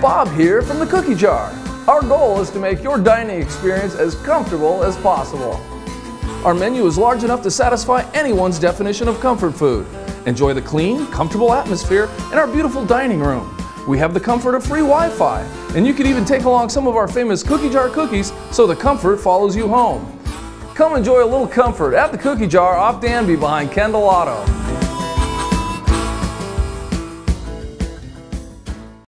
Bob here from the Cookie Jar. Our goal is to make your dining experience as comfortable as possible. Our menu is large enough to satisfy anyone's definition of comfort food. Enjoy the clean, comfortable atmosphere in our beautiful dining room. We have the comfort of free Wi-Fi, and you can even take along some of our famous cookie jar cookies so the comfort follows you home. Come enjoy a little comfort at the Cookie Jar off Danby behind Kendall Auto.